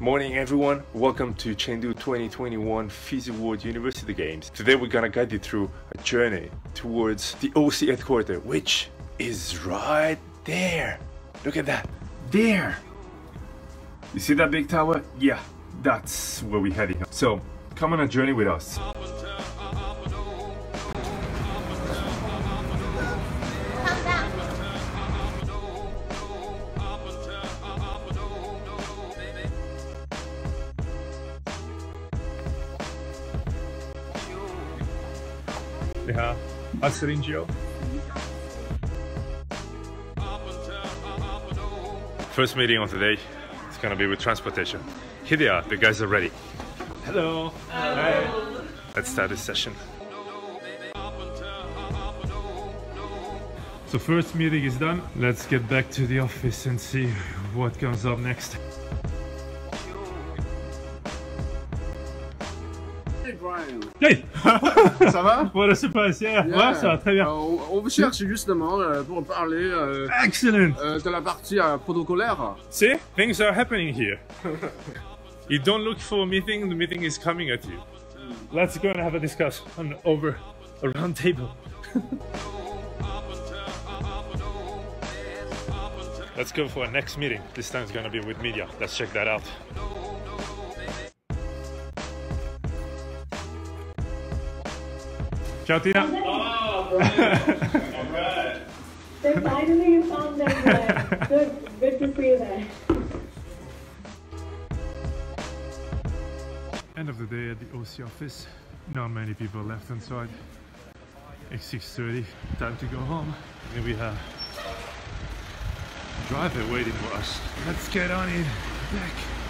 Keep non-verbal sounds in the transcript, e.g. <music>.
Morning everyone, welcome to Chengdu 2021 FISU World University Games. Today we're gonna guide you through a journey towards the OC headquarters, which is right there. Look at that, there. You see that big tower? Yeah, that's where we're heading. So come on a journey with us. Ja, Astringio. First meeting of the day. It's gonna be with transportation. Here they are. The guys are ready. Hello. Hi. Let's start this session. So first meeting is done. Let's get back to the office and see what comes up next. Hey Brian, <laughs> Hey, ça va? What a surprise! Yeah, Yeah. ouais, ça va très bien. Euh, on, on vous cherche justement euh, pour parler euh, Excellent. euh, de la partie euh, protocolaire. See, things are happening here. you don't look for a meeting, the meeting is coming at you. Let's go and have a discussion over a round table. <laughs> Let's go for our next meeting. This time it's gonna be with media. Let's check that out. Ciao Tina. So <laughs> finally you found them there. Uh, good, good to see you there. End of the day at the OC office. Not many people left inside. It's 6.30, time to go home. And we have a driver waiting for us. Let's get on in. Back.